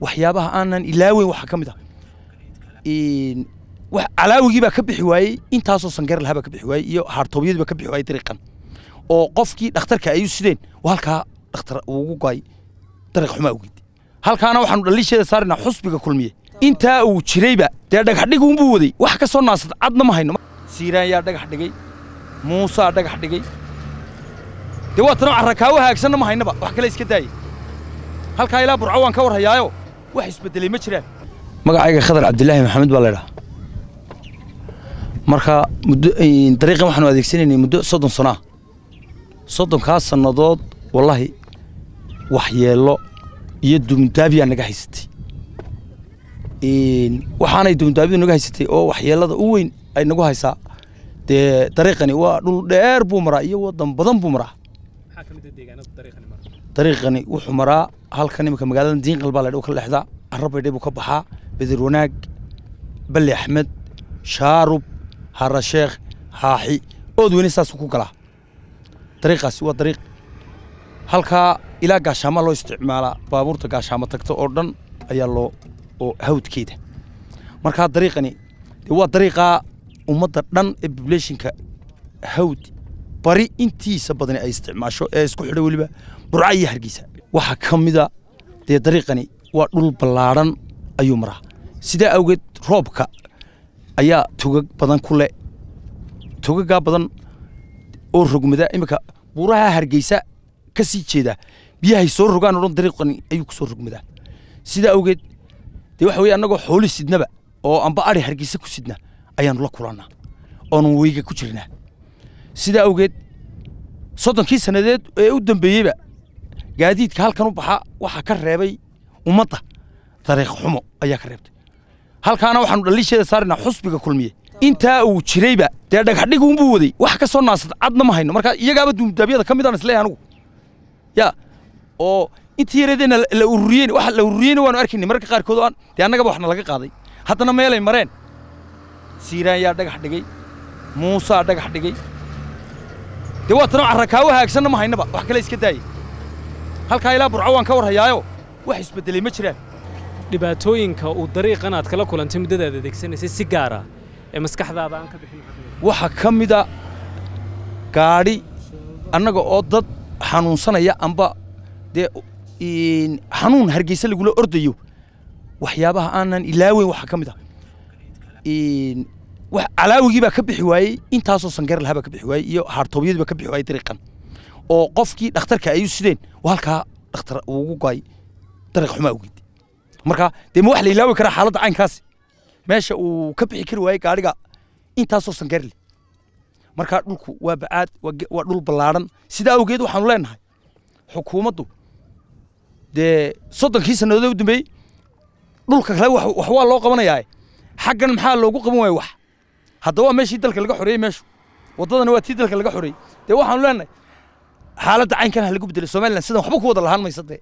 waxyaabaha aanan ilaaweyn waxaa ka mid ah. Calaawigii baa ka bixi waayey intaasoo sangeer lahaa baa ka bixi waayey iyo haartoobyadii baa ka bixi waayey dariiqan. Oo qofkii dhakhtarka ay sideen halkaa dhakhtar ugu goay dariiq xumaa awgeed halkaana waxaanu dhaliisheeda saaraynaa xusbiga kulmiye. Intaa uu jirayba dee dhagaxdhig unbuu waday. Wax ka soo naasad cadna ma hayno. Siiraan dhagax dhigay? Muusaa dhagax dhigay? Dee waa tanoo carrakaawo haagsanna ma haynaba. Wax kale iska daayay halkaa ilaa burco waan ka war hayaayo wax isbeddelay ma jiraan. Magacayga khadar cabdilaahi maxamed baa laydhaha marka dariiqan waxaanu adeegsanaynay muddo soddon sano ah. Soddonkaas sannadood wallaahi waxyeello iyo dumdaabiyaa naga haysatay. Waxaanay dumdaabidu naga haysatay oo waxyeellada u weyn ay nagu haysaa. Dee dariiqani waa dhul dheer buu maraa iyo waddan badan buu maraa dariiqani wuxuu maraa halkan iminka magaalada diinqal baa laydh ka leexdaa carrabaydhe buu ka baxaa bedir wanaag balli axmed shaarub harasheekh haaxi ood weyne saasuu ku galaa dariiqaasi waa dariiq halkaa ilaa gaashaama loo isticmaalaa baabuurta gaashaamo tagta oo dhan ayaa loo oo hawdkeeda. Markaa dariiqani waa dariiqaa ummadda dhan ee bobulationka hawd bari intiisa badani ay isticmaasho ee isku xidho weliba. Burca iyo hargeysa. Waxaa ka mida dee dariiqani waa dhul ballaadhan ayuu maraa. Sidaa awgeed roobka ayaa tugag badan ku le tugagaa badan oo rogmada iminka buuraha hargeysa ka sii jeeda. Biyahay soo rogaan o dhan dariiqani ayuu ku soo rogmadaa sidaa awgeed dee waxa weye annagoo xooli sidnaba oo amba ari hargeysa ku sidna ayaanu la kulannaa oonu weyga ku jirnaa sidaa awgeed soddonkii sannadeed ee u dambeeyeyba gaadiidka halkan u baxa waxaa ka reebay ummadda dariiq xumo ayaa ka reebtay. Halkaana waxaanu dhaliisheeda saaraynaa xusbiga kulmiye. Intaa uu jirayba dee dhagaxdhig unbuu waday. Wax ka soo naasad cadna ma hayno. Marka iyagaaba duumdaabyada ka midaan is leeyahay anugu. Ya oo intii yareedeenna la ururiyeen waxa la ururiyeyna waanu arkaynay. Mararka qaarkood oo aan dee annagaba waxna laga qaaday. Haddana meelay mareen. Siiraan yaa dhagax dhigay. Muusaa dhagax dhigay dee waa tanoo carrakaawo haagsanna ma haynaba. Wax kale iska daayay halkaa ilaa burco waan ka war hayaayo wax isbeddelay ma jiraan. Dhibaatooyinka uu dariiqan aad kala kulantay muddadaad adeegsanaysay si gaara ee maskaxdaada aan ka bixin. Waxaa ka mida gaadhi annaga oo dad xanuunsanaya amba dee xanuun hargeysa lagula ordayo. Waxyaabaha aanan ilaaweyn waxaa ka mid ah. Wax calaawigii baa ka bixi waayey intaasoo sangeer lahaa baa ka bixi waayey iyo haartoobyadii ka bixi waayey dariiqan. Oo qofkii dhakhtarka ay u sideen halkaa dhakhtar ugu goay dariiq xumaa awgeed marka dee ma wax la ilaawi karaa xaaladda caynkaasi? Meesha uu ka bixi kari waayey gaadhiga intaasoo sangeer leh. Markaa dhulku waa bacaad waa dhul ballaadhan sidaa awgeed waxaanu leenahay xukuumaddu dee soddonkii sannadood u dambeeyey dhulka kale wax waa loo qabanayaa. Xaggan maxaa loogu qaban waaya wax hadda waa meeshii dalka laga xoreeyey meeshu. Waddadana waa tii dalka laga xoreeyey dee waxaanu leenahay xaaladda caynkan ha lagu beddelay somalilan sidan waxba ku wada lahaan maysa dee